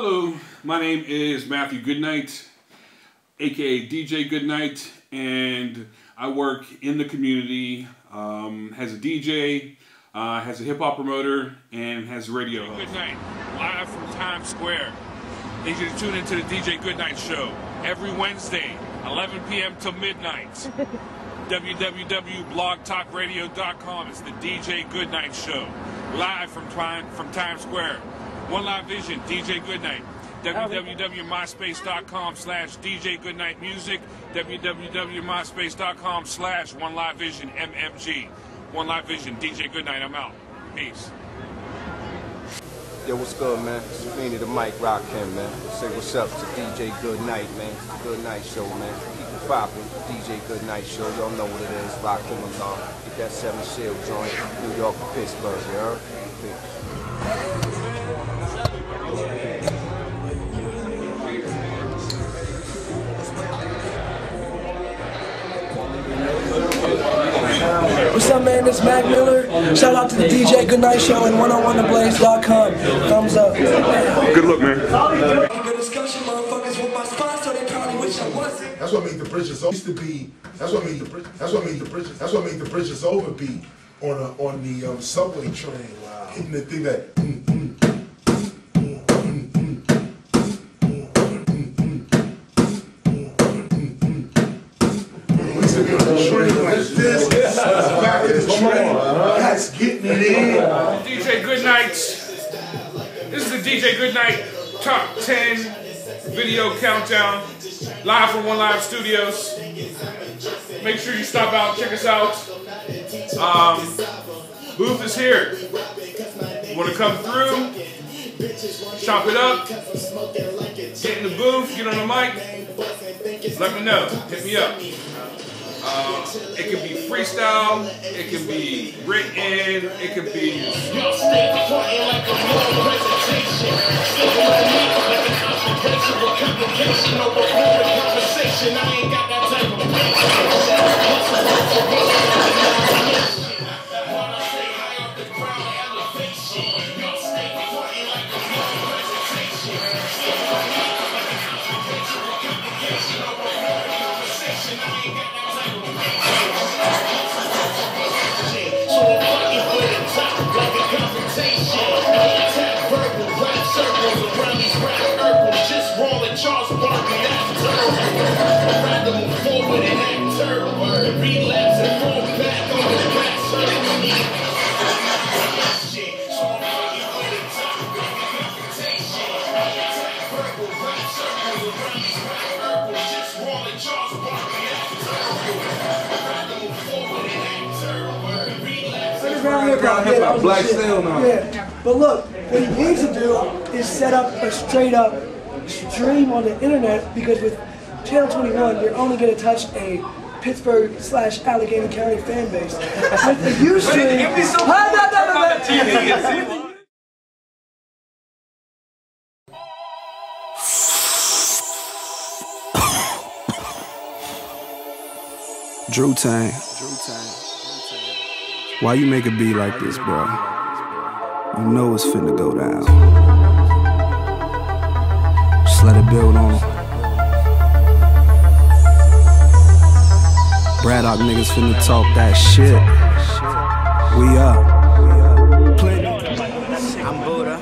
Hello, my name is Matthew Goodnight, aka DJ Goodnight, and I work in the community um, as a DJ, uh, as a hip hop promoter, and has a radio. Good night, live from Times Square. Need you to tune into the DJ Goodnight Show every Wednesday, 11 p.m. till midnight. www.blogtalkradio.com. It's the DJ Goodnight Show, live from from Times Square. One Live Vision, DJ Goodnight. www.myspace.com slash DJ Goodnight Music. www.myspace.com slash One Live Vision MMG. One Live Vision, DJ Goodnight. I'm out. Peace. Yo, what's good, man? It's Feeney the Mic Rockin', man. Say what's up to DJ Goodnight, man. It's the Good Night Show, man. Keep it poppin'. DJ Goodnight Show. Y'all know what it is. Rock Rockin' along. Get that seven shield joint. New York Pittsburgh, you heard? Peace. What's up, man? It's is Mac Miller. Shout out to the DJ Goodnight Show and 101theblaze.com. Thumbs up. Good luck, man. Good discussion, motherfuckers, with my sponsor. They probably wish I wasn't. That's what made the bridges over. Used to be. That's what made the bridge. That's what made the bridges. That's what made the bridges over be on a, on the um, subway train. Wow. Hitting the thing that. Mm, DJ Goodnight Top 10 Video Countdown, live from One Live Studios. Make sure you stop out, check us out. Um, booth is here. Want to come through, chop it up, get in the booth, get on the mic, let me know. Hit me up. Uh, it can be freestyle, it can be written, it can be Underground hip hop. Yeah, that Black was shit. Steel now. Yeah. But look, what he needs to do is set up a straight up stream on the internet because with Channel 21, you're only going to touch a Pittsburgh slash Allegheny County fan base. With the Ustream, it'd so no, no, no, no. Drew Tang. Why you make a beat like this, bro? You know it's finna go down. Just let it build on. Braddock niggas finna talk that shit. We up. I'm Buddha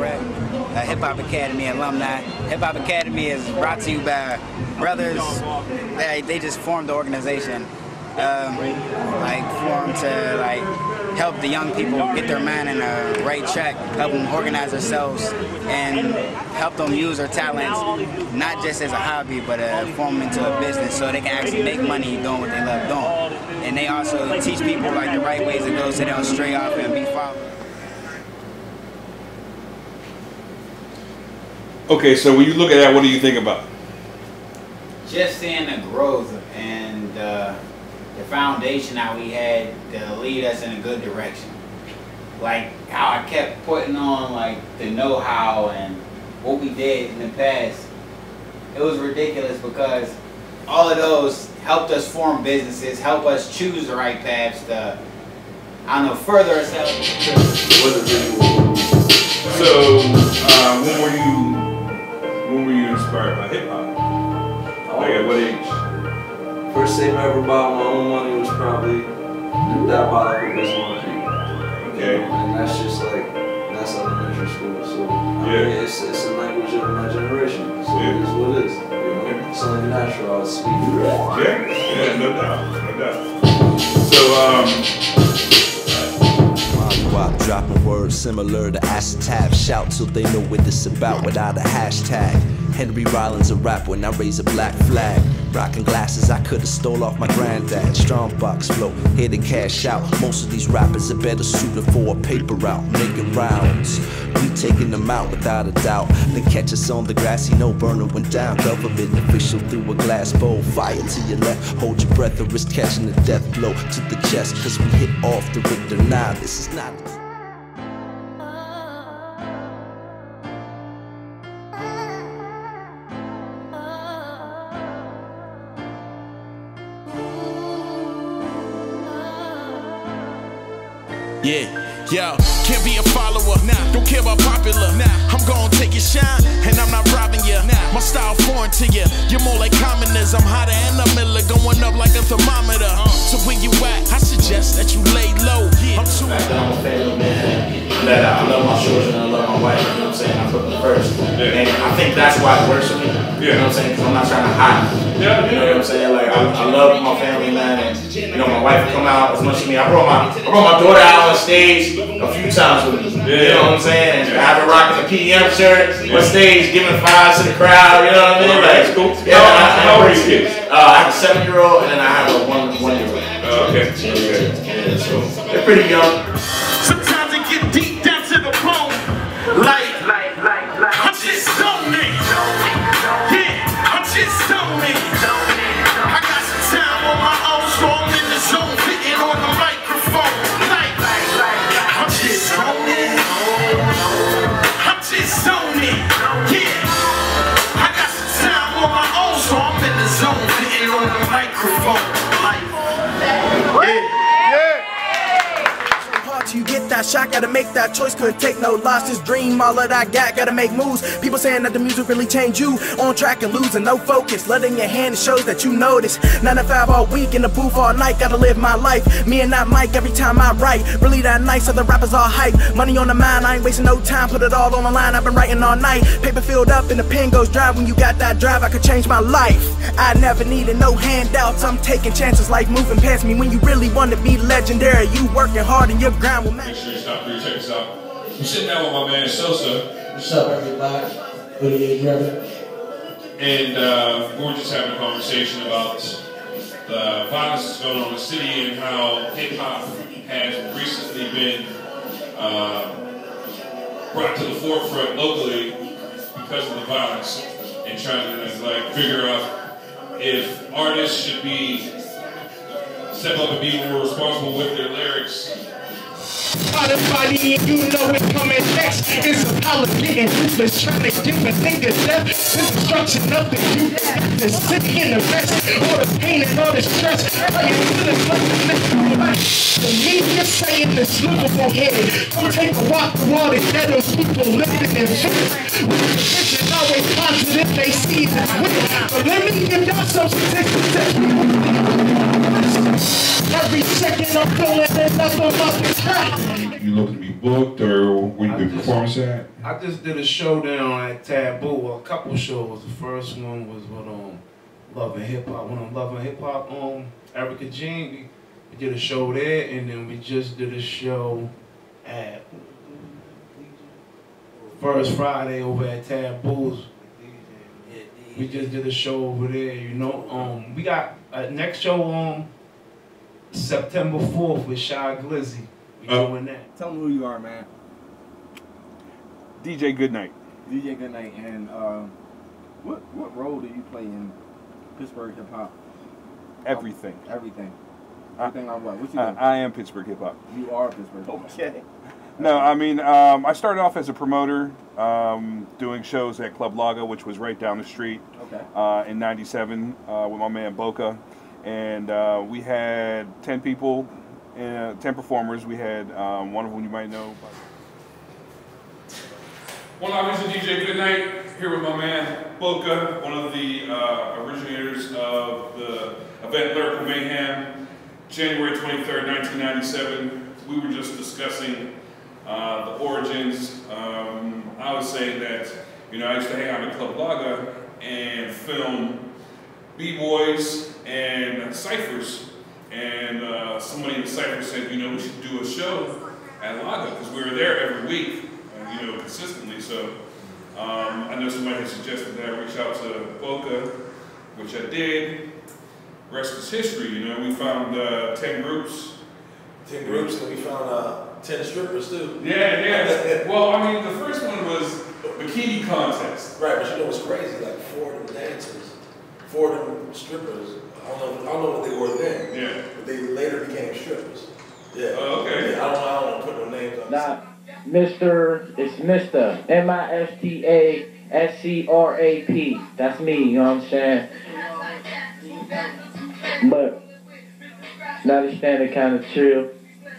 Rap, Hip Hop Academy alumni. Hip Hop Academy is brought to you by brothers. They, they just formed the organization, um, like formed to like help the young people get their mind in the right track, help them organize themselves, and help them use their talents not just as a hobby, but uh, form them into a business so they can actually make money doing what they love doing. And they also teach people like the right ways to go so they don't stray off and be followed. Okay, so when you look at that, what do you think about? just seeing the growth and uh, the foundation that we had to lead us in a good direction. Like how I kept putting on like the know-how and what we did in the past. It was ridiculous because all of those helped us form businesses, help us choose the right paths to, I don't know, further ourselves. So, uh, when were you when were you inspired by hip hop? Like at what age? First thing I ever bought my own money was probably the Diabolical Biz Markie. Okay. And that's just like, that's elementary school. So, I Yeah. mean, it's, it's a language of my generation. So Yeah. it is what it is. You know, it's only natural. I was speaking that. Yeah, yeah, no doubt, no doubt. So, um, Wop dropping words similar to acetab. Shout till they know what this about without a hashtag. Henry Rollins a rap when I raise a black flag. Rocking glasses I could've stole off my granddad. Strong box flow, here to cash out. Most of these rappers are better suited for a paper route, making rounds. We taking them out without a doubt. Then catch us on the grassy no burner went down. Government official through a glass bowl. Fire to your left, hold your breath or risk catching a death blow to the chest. Cause we hit off the Richter. Nah, this is not. Yeah, yo, can't be a follower. Nah. Don't care about popular. Nah. I'm gonna take your shine, and I'm not robbing you. Nah. My style foreign to you. You're more like commoners. I'm hotter and I'm miller, going up like a thermometer. Uh. So where you at? I suggest that you lay low. Yeah. I'm too. Back I'm a family man. That I love my children, I love my wife. You know what I'm saying? I put them first. Yeah. And I think that's why it works for me. You know what I'm saying? Because I'm not trying to hide. Yeah. You know what I'm saying? Like I, I love my family, man. And you know my wife come out as much as me. I brought my I brought my daughter out on stage a few times with me. You know what I'm saying? And I have her rocking the PEM shirt on stage, giving fives to the crowd. You know what I mean? Like, That's cool. Yeah, How- I, I how old are your kids? Uh, I have a seven year old and then I have a one one year old. Oh, okay. Yeah, so they're pretty young. That choice, couldn't take no loss. This dream, all that I got, gotta make moves. People saying that the music really changed you. On track and losing, no focus. Letting your hand it shows that you notice. 9 to 5 all week, in the booth all night, gotta live my life. Me and that mic every time I write. Really that nice, other rappers all hype. Money on the mind, I ain't wasting no time, put it all on the line. I've been writing all night. Paper filled up and the pen goes dry. When you got that drive, I could change my life. I never needed no handouts, I'm taking chances, life moving past me. When you really want to be legendary, you working hard and your grind will. Check this out. I'm sitting down with my man Sosa. What's up, everybody? Good evening, brother. And uh, we were just having a conversation about the violence that's going on in the city and how hip hop has recently been uh, brought to the forefront locally because of the violence and trying to like figure out if artists should be step up and be more responsible with their lyrics Body and you know it coming next. It's a politics and ruthless trying to give a nigga death. This destruction of the youth, the city and the rest. All the pain and all the stress. Feeling like the The media saying this livable head. Come take a walk through all the ghettos, people living in fear. The always positive, they see this win. But let me give y'all some statistics. You looking to be booked or when you be performing at? I just did a showdown at Taboo, well, a couple shows. The first one was with um Love and Hip Hop. When I'm Love and Hip Hop, um Erica Jean, we, we did a show there, and then we just did a show at First Friday over at Taboo's. We just did a show over there, you know. Um, we got a next show on September 4th with Shy Glizzy. We Oh. doing that. Tell them who you are, man. DJ Goodnight. DJ Goodnight, and um, what what role do you play in Pittsburgh hip hop? Everything. Everything. Everything on what? What you I. I am Pittsburgh hip hop. You are Pittsburgh. Okay. No, I mean, um, I started off as a promoter, um, doing shows at Club Lago, which was right down the street Okay. uh, in '97 uh, with my man Boca, and uh, we had ten people, uh, ten performers. We had um, one of whom you might know. One Live is DJ Goodnight, here with my man Boca, one of the uh, originators of the event Lyrical Mayhem, January 23rd, 1997. We were just discussing uh, the origins. Um, I was saying that, you know, I used to hang out at Club Laga and film b-boys and ciphers. And uh, somebody in the cipher said, you know, we should do a show at Laga because we were there every week you know, consistently. So um, I know somebody had suggested that I reach out to Boca, which I did. Rest is history, you know. We found uh, 10 groups. 10 groups, and we found uh, 10 strippers too. Yeah, yeah. well, I mean, the first one was bikini contest. Right, but you know what's crazy? Like four of them dancers, four of them strippers. I don't know, I don't know what they were then. Yeah. But they later became strippers. Yeah. Oh, okay. Yeah, I don't know. I don't want to put no names on. Nah, Mr. It's Mr. M I S T A S C R A P. That's me. You know what I'm saying? But not a standard kind of chill.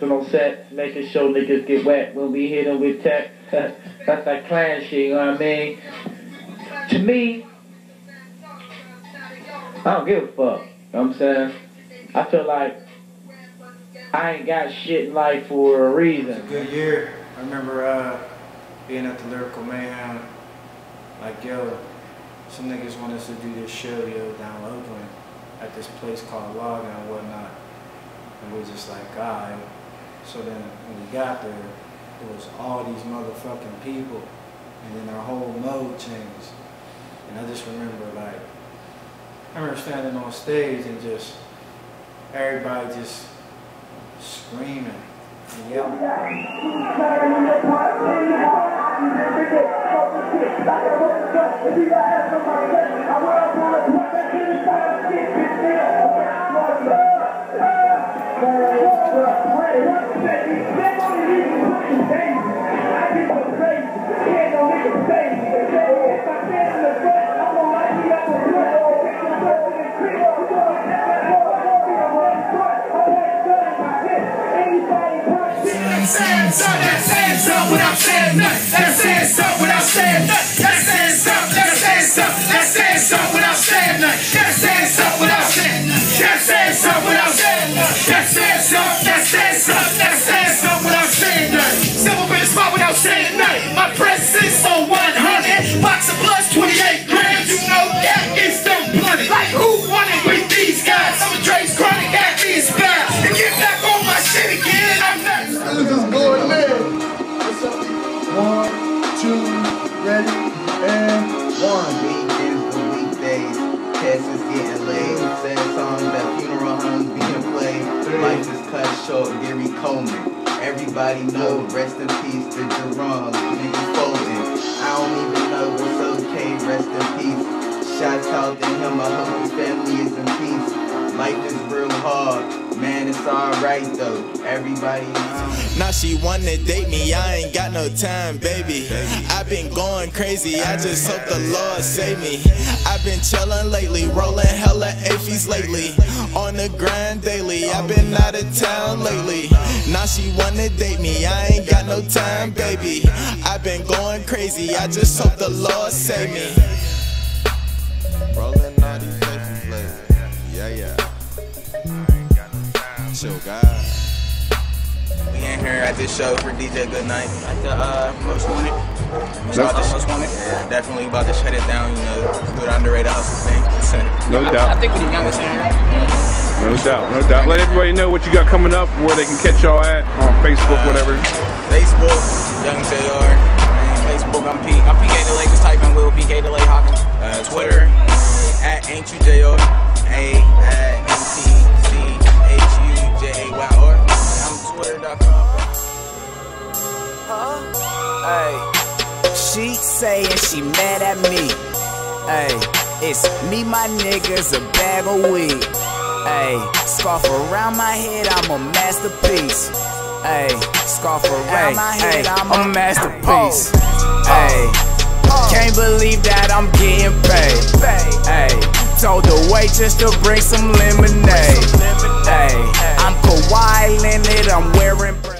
So no set, making sure niggas get wet when we hit them with tech. That's that clan shit, you know what I mean? To me, I don't give a fuck. You know what I'm saying? I feel like I ain't got shit in life for a reason. It's a Good year. I remember uh, being at the Lyrical Mayhem. Like, yo, some niggas want us to do this show, yo, down Oakland at this place called Login and whatnot. And we just like, alright. So then when we got there, it was all these motherfucking people. And then our whole mode changed. And I just remember like, I remember standing on stage and just everybody just screaming and yelling. That's short, Gary Coleman. Everybody know, rest in peace to Jerome. Niggas folding. I don't even know it's okay, rest in peace. Shots out to him, I hope his family is in peace. Life is real hard, man, it's alright though. Everybody knows. Now she wanna date me, I ain't got no time, baby. I've been going crazy, I just hope the Lord save me. I've been chillin' lately, rolling hella AFEs lately. On the grind daily, I've been out of town lately. Now she wanna date me, I ain't got no time, baby. I've been going crazy, I just hope the Lord save me. Rolling all these lately. Yeah, yeah. Chill, guys. We in here at this show for DJ Goodnight at the uh, Most Wanted. We about to Most Wanted. Yeah, definitely about to shut it down, you know, do the underrated hustle thing. No I, doubt. I think we're the youngest in here. No doubt, no doubt. Let everybody know what you got coming up, where they can catch y'all at on Facebook, whatever. Facebook, Young JR. Facebook, I'm P. I'm PK Delay. Just type in Will PK Delay Hawkins. Uh, Twitter, at Ain't You JR. A at N T Twitter.com. Hey, she saying she mad at me. Hey, it's me, my niggas, a bag of weed. Hey, scarf around my head, I'm a masterpiece. Hey, scarf around my head, I'm a masterpiece. Hey, can't believe that I'm getting paid. Hey, told the waitress to bring some lemonade. Hey, I'm Kawhi Leonard, I'm wearing.